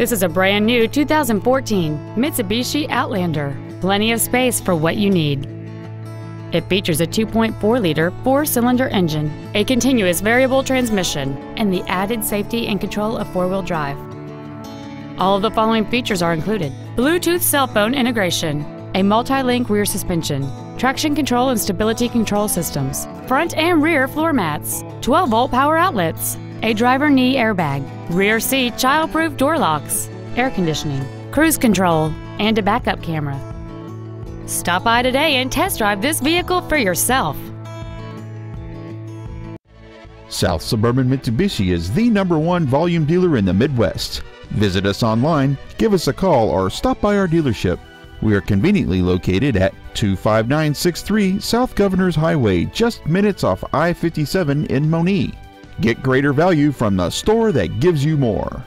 This is a brand new 2014 Mitsubishi Outlander. Plenty of space for what you need. It features a 2.4-liter four-cylinder engine, a continuous variable transmission, and the added safety and control of four-wheel drive. All of the following features are included. Bluetooth cell phone integration, a multi-link rear suspension, traction control and stability control systems, front and rear floor mats, 12-volt power outlets, a driver knee airbag, rear seat child-proof door locks, air conditioning, cruise control, and a backup camera. Stop by today and test drive this vehicle for yourself. South Suburban Mitsubishi is the number one volume dealer in the Midwest. Visit us online, give us a call, or stop by our dealership. We are conveniently located at 25963 South Governors Highway, just minutes off I 57 in Monee. Get greater value from the store that gives you more.